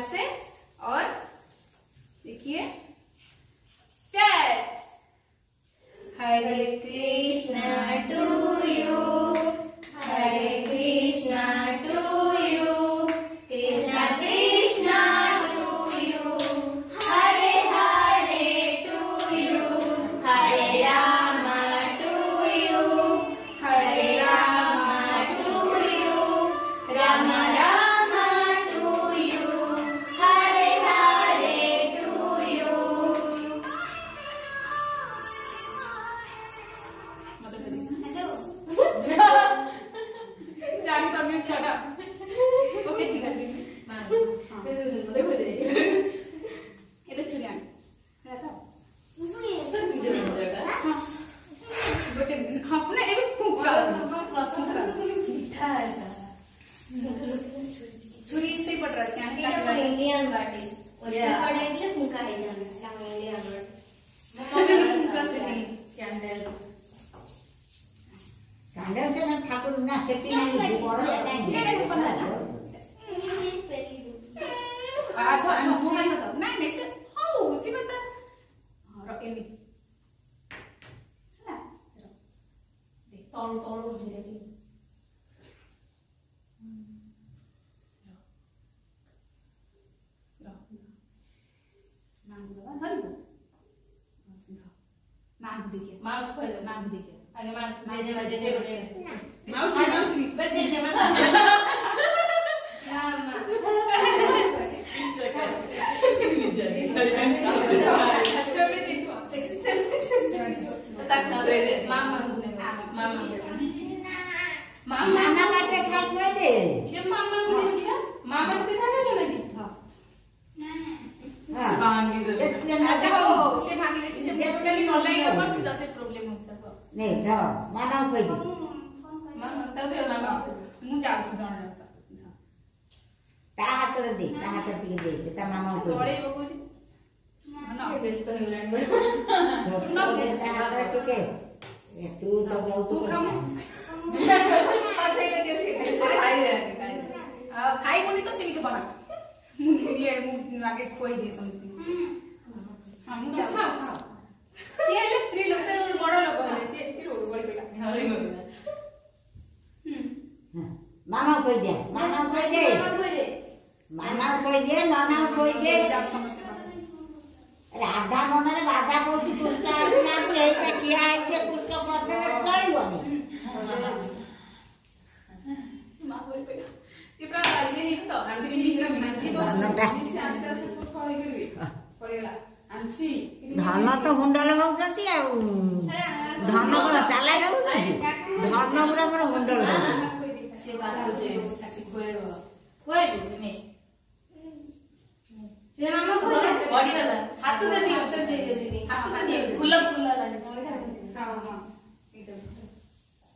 हाथ से और देखिए स्टार्ट हरे कृष्णा टू छुरी से पटरचे आणि टाकलं इंडियन वाटे ओशा पडे એટલે ફૂંકા હે જાને રામ ઇન્ડિયન વાટે ફૂંકા તેની કેન્ડલ કેન્ડલ છે ના ઠાકોર ના શેતી ના બોરો કેન્ડલ ઉપર ના આ તો આ ફૂંકા નતો નહીં નહીં સે હો સી બતા રો એમી તળું તળું ભરી જાય মাঘ দিকে মাঘ কইলো মাঘ দিকে আগে মাঘ যে যে যে যে মাউসি মাউসি বাজে যে মা না না Tak nak beri mama, mama, mama, mama tak nak beri. Ini mama beri kita, mama tak nak beri lagi. Ha, ha, ha. ને ધા માના પઈ માના તો દે માના હું જાઉં છું જાણ તા હાથરે દે તા હાથરે ટીકે દે તા મામા પઈ થોડે બકુ છે ના બેસ્ટ તો ઇંગ્લેન્ડ બડ તું ના બોલે તા હાથરે ટીકે એ તું તો જાઉં તું ખમ પાસે કે દે છે ખાઈ દે ખાઈ કોની તો સીમી તો બના મું દે મું આગે ખોઈ દે સમજી હા મું ખાવ ખાવ কইলে মানাও কইলে ননাও কইলে রাধা মনের বাধা কৌটি পুষ্ট আসুনাকে এইটা ঠিয়া হইতে পুষ্ট করতে চলিবনি ଧାନ ତ ହୁଣ୍ଡଲ ହଉଛନ୍ତି ଆଉ ଧନ କଣ ଚାଲା ଯାଉନି ଧନ ପୁରା ହୁଣ୍ଡଲ c'è anche quello. Quello, ne. ସେ ଆମ ଘର ପଡିଗଲା ହାତଟା ଦିଅଛନ୍ତି ହାତଟା ଦିଅ ଫୁଲ ଫୁଲ ଲାଗିଛି ହଁ ହଁ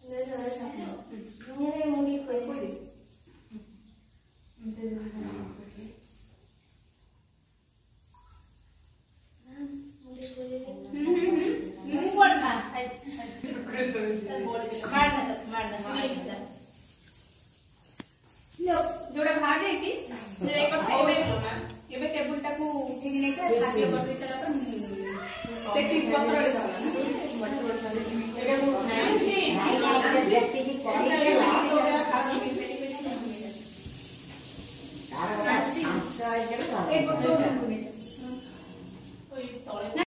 ଦୁନିଆରେ ମୁଣ୍ଡି ଖୋଇ ମୁଁ ପଡ ମାର ମାର ମାର ଯାଇଛି ଏବେ ଟେବୁଲ ଟାକୁ ଫିଙ୍ଗି ନେଇଛି ଖାଦ୍ୟ କରିଦେଇ ସାରିଲା ପରେ ସେଠି ପତ୍ରରେ